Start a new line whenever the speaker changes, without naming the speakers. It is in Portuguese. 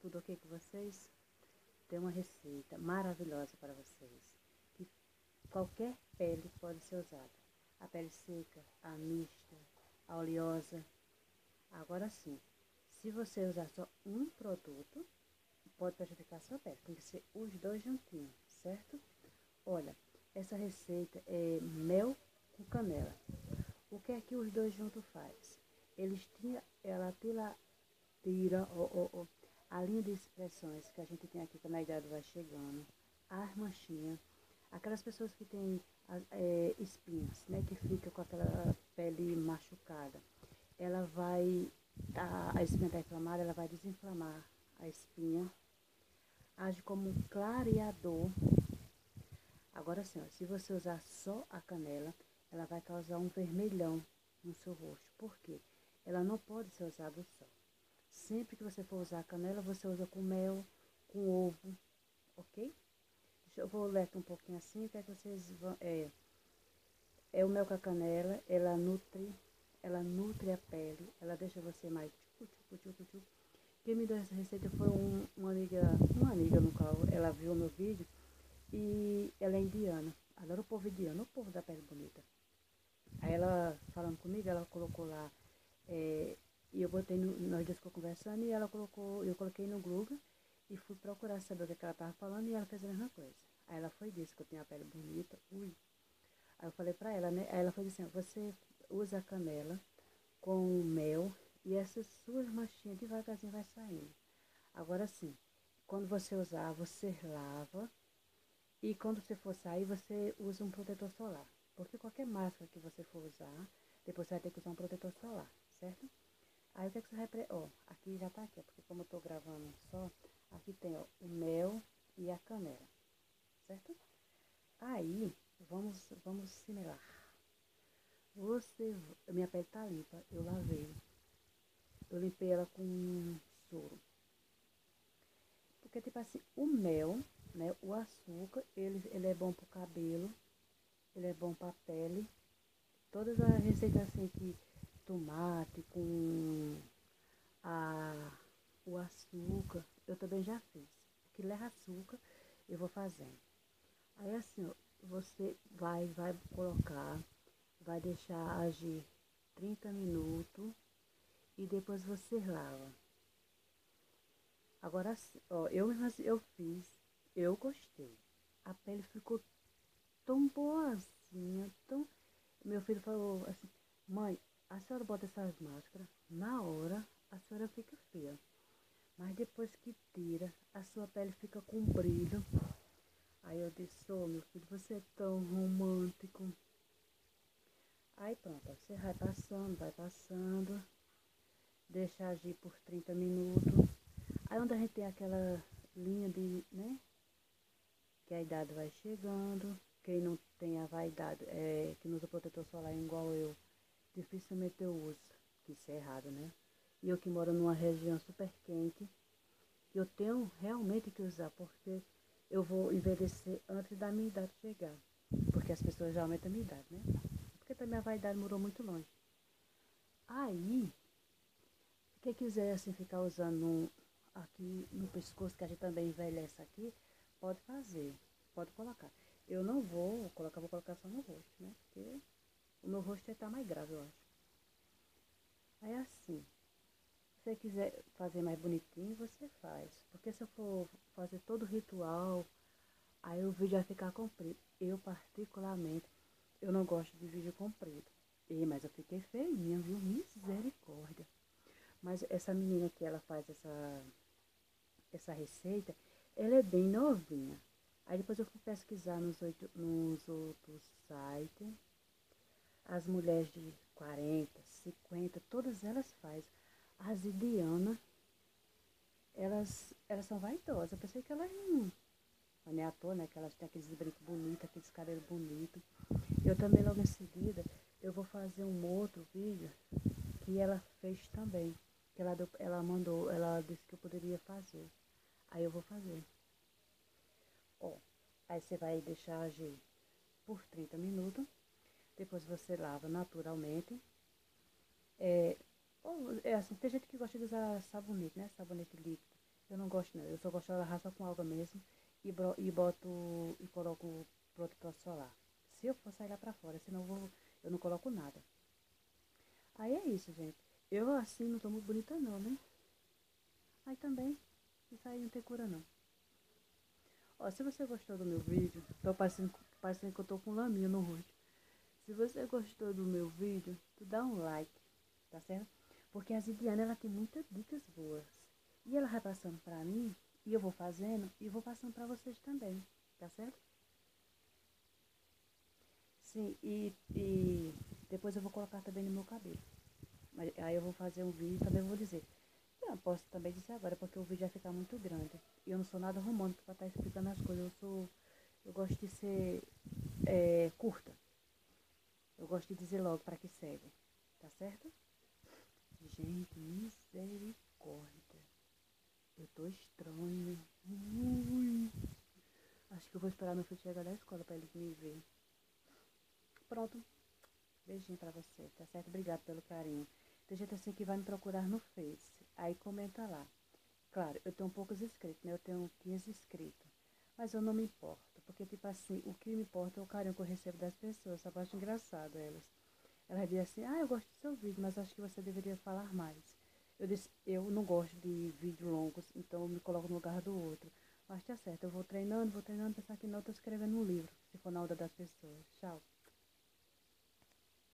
Tudo ok com vocês? Tem uma receita maravilhosa para vocês. Que qualquer pele pode ser usada. A pele seca, a mista, a oleosa. Agora sim, se você usar só um produto, pode prejudicar a sua pele. Tem que ser os dois juntinhos, certo? Olha, essa receita é mel com canela. O que é que os dois juntos faz? Eles tinham, ela tira, tira oh, oh, oh, a linha de expressões que a gente tem aqui quando a idade vai chegando, as manchinhas, aquelas pessoas que têm é, espinhas, né, que fica com aquela pele machucada, ela vai, a, a espinha está inflamada, ela vai desinflamar a espinha, age como um clareador. Agora sim, se você usar só a canela, ela vai causar um vermelhão no seu rosto. Por quê? Ela não pode ser usada só. Sempre que você for usar canela, você usa com mel, com ovo, ok? Deixa eu vou ler um pouquinho assim, o que vocês vão... É, é o mel com a canela, ela nutre, ela nutre a pele, ela deixa você mais tchucu, tchucu, tchucu, tchucu. Quem me deu essa receita foi um, uma amiga, uma amiga no qual ela viu no vídeo e ela é indiana. Adoro o povo indiano, o povo da pele bonita. Aí ela, falando comigo, ela colocou lá, é, e eu botei, no, nós dois ficou conversando, e ela colocou, eu coloquei no Google e fui procurar saber o que, que ela estava falando, e ela fez a mesma coisa. Aí ela foi disse que eu tinha a pele bonita, ui. Aí eu falei pra ela, né? Aí ela foi assim, você usa a canela com mel e essas suas manchinhas devagarzinho vai saindo. Agora sim, quando você usar, você lava e quando você for sair, você usa um protetor solar. Porque qualquer máscara que você for usar, depois você vai ter que usar um protetor solar, certo? Aí o que, é que você vai... Pre... Ó, aqui já tá aqui, porque como eu tô gravando só, aqui tem, ó, o mel e a canela, certo? Aí, vamos, vamos similar. Você... Minha pele tá limpa, eu lavei. Eu limpei ela com soro. Porque, tipo assim, o mel, né, o açúcar, ele, ele é bom pro cabelo, ele é bom para pele. Todas as receitas assim que tomate com a, o açúcar, eu também já fiz. Que leva açúcar, eu vou fazendo. Aí assim, você vai, vai colocar, vai deixar agir 30 minutos e depois você lava. Agora, ó, eu, eu fiz, eu gostei. A pele ficou tão boazinha, tão... Meu filho falou assim, mãe, a senhora bota essas máscaras, na hora a senhora fica feia. Mas depois que tira, a sua pele fica com brilho. Aí eu disse, ô oh, meu filho, você é tão romântico. Aí pronto, você vai passando, vai passando. Deixa agir por 30 minutos. Aí onde a gente tem aquela linha de, né? Que a idade vai chegando. Quem não tem a vaidade, é, que não usa protetor solar igual eu, dificilmente eu uso, que isso é errado, né? E eu que moro numa região super quente, eu tenho realmente que usar, porque eu vou envelhecer antes da minha idade chegar. Porque as pessoas já aumentam a minha idade, né? Porque também a vaidade morou muito longe. Aí, quem quiser assim ficar usando no, aqui no pescoço, que a gente também envelhece aqui, pode fazer, pode colocar. Eu não vou colocar, vou colocar só no rosto, né? Porque o meu rosto está mais grave, eu acho. Aí assim, se você quiser fazer mais bonitinho, você faz. Porque se eu for fazer todo o ritual, aí o vídeo vai ficar comprido. Eu particularmente, eu não gosto de vídeo comprido. E, mas eu fiquei feinha, viu? Misericórdia. Mas essa menina que ela faz essa, essa receita, ela é bem novinha. Aí depois eu fui pesquisar nos, oito, nos outros sites. As mulheres de 40, 50, todas elas fazem. As indianas, elas, elas são vaidosas. Eu pensei que elas não. Não é à toa, né? Que elas têm aqueles brincos bonitos, aqueles cabelos bonitos. Eu também logo em seguida eu vou fazer um outro vídeo que ela fez também. Que ela, ela mandou, ela disse que eu poderia fazer. Aí eu vou fazer. Ó, aí você vai deixar agir por 30 minutos. Depois você lava naturalmente. É, ou, é assim, tem gente que gosta de usar sabonete, né? Sabonete líquido. Eu não gosto não. Eu só gosto de lavar só com água mesmo e, e boto e coloco protetor solar. Se eu for sair lá pra fora, senão eu, vou, eu não coloco nada. Aí é isso, gente. Eu assim não tô muito bonita não, né? Aí também, isso aí não tem cura não. Ó, se você gostou do meu vídeo, tô parecendo, parecendo que eu tô com laminha no rosto. Se você gostou do meu vídeo, tu dá um like, tá certo? Porque a Zidiana, ela tem muitas dicas boas. E ela vai passando pra mim, e eu vou fazendo, e vou passando pra vocês também, tá certo? Sim, e, e depois eu vou colocar também no meu cabelo. Mas aí eu vou fazer um vídeo também vou dizer. Eu posso também dizer agora, porque o vídeo vai ficar muito grande. E eu não sou nada romântico para estar tá explicando as coisas. Eu sou. Eu gosto de ser é, curta. Eu gosto de dizer logo para que serve. Tá certo? Gente, misericórdia. Eu tô estranho. Ui. Acho que eu vou esperar meu filho chegar da escola para ele me ver. Pronto. Beijinho pra você, tá certo? Obrigado pelo carinho. Tem gente assim que vai me procurar no Face. Aí comenta lá. Claro, eu tenho poucos inscritos, né? Eu tenho 15 inscritos. Mas eu não me importo. Porque, tipo assim, o que me importa é o carinho que eu recebo das pessoas. Eu acho engraçado elas. Elas dizem assim, ah, eu gosto do seu vídeo, mas acho que você deveria falar mais. Eu disse, eu não gosto de vídeos longos, então eu me coloco no lugar do outro. Mas tá certo, eu vou treinando, vou treinando, pensar que não, tô escrevendo um livro, se for na hora das pessoas. Tchau.